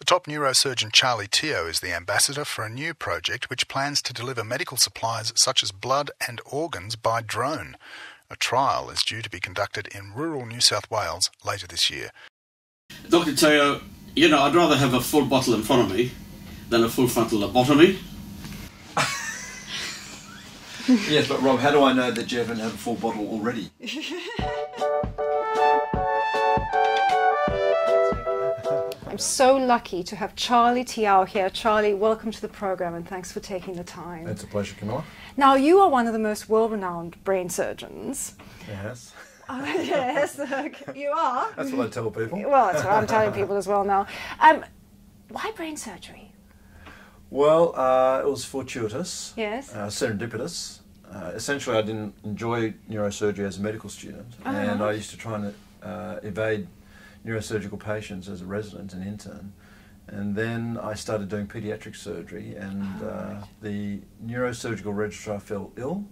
The top neurosurgeon Charlie Teo is the ambassador for a new project which plans to deliver medical supplies such as blood and organs by drone. A trial is due to be conducted in rural New South Wales later this year. Dr. Teo, you know, I'd rather have a full bottle in front of me than a full frontal lobotomy. yes, but Rob, how do I know that you haven't had a full bottle already? so lucky to have Charlie Teo here. Charlie, welcome to the program and thanks for taking the time. It's a pleasure, Camilla. Now, you are one of the most world renowned brain surgeons. Yes. Uh, yes, you are. That's what I tell people. Well, that's what I'm telling people as well now. Um, why brain surgery? Well, uh, it was fortuitous. Yes. Uh, serendipitous. Uh, essentially, I didn't enjoy neurosurgery as a medical student, Uh-huh. and I used to try and uh, evade neurosurgical patients as a resident and intern. And then I started doing pediatric surgery, and Oh, uh, the neurosurgical registrar fell ill,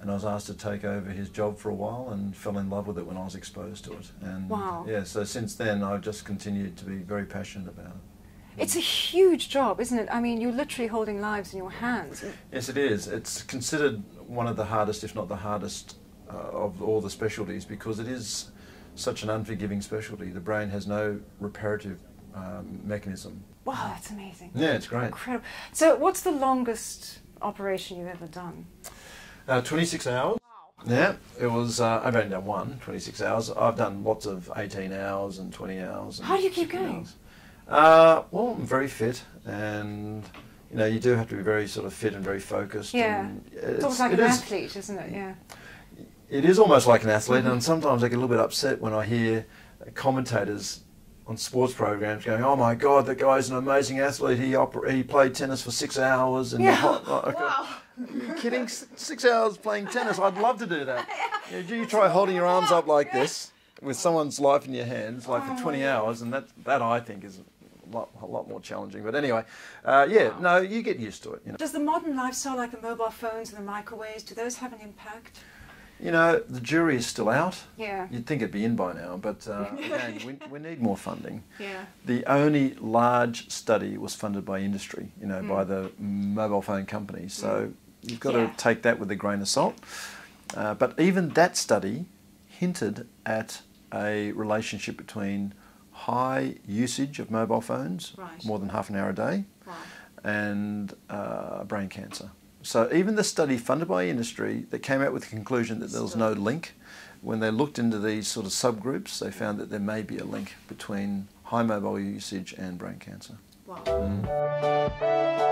and I was asked to take over his job for a while, and fell in love with it when I was exposed to it. And Wow. yeah, so since then I've just continued to be very passionate about it. It's a huge job, isn't it? I mean, you're literally holding lives in your hands. Yes, it is. It's considered one of the hardest, if not the hardest, uh, of all the specialties because it is such an unforgiving specialty. The brain has no reparative um, mechanism. Wow, that's amazing. Yeah, it's great. Incredible. So, what's the longest operation you've ever done? Uh, 26 hours. Yeah, it was. Uh, I've only done one, 26 hours. I've done lots of 18 hours and 20 hours. And How do you keep going? Uh, well, I'm very fit, and you know, you do have to be very sort of fit and very focused. Yeah. and It's, almost like it an is- athlete, isn't it? Yeah. It is almost like an athlete, and sometimes I get a little bit upset when I hear commentators on sports programs going, "Oh my God, that guy's an amazing athlete. He he played tennis for six hours." And Yeah. oh, Wow. Are you kidding? Six hours playing tennis? I'd love to do that. You, you try holding your arms up like this with someone's life in your hands, like for 20 hours, and that that I think is a lot, a lot more challenging. But anyway, uh, yeah, no, you get used to it. You know. Does the modern lifestyle, like the mobile phones and the microwaves, do those have an impact? You know, the jury is still out. Yeah. You'd think it'd be in by now, but uh, again, we, we need more funding. Yeah. The only large study was funded by industry, you know, Hmm. by the mobile phone companies. So you've got Yeah. to take that with a grain of salt. Uh, but even that study hinted at a relationship between high usage of mobile phones, Right. more than half an hour a day, Right. and uh, brain cancer. So even the study funded by industry that came out with the conclusion that there was no link, when they looked into these sort of subgroups, they found that there may be a link between high mobile usage and brain cancer. Wow. Mm.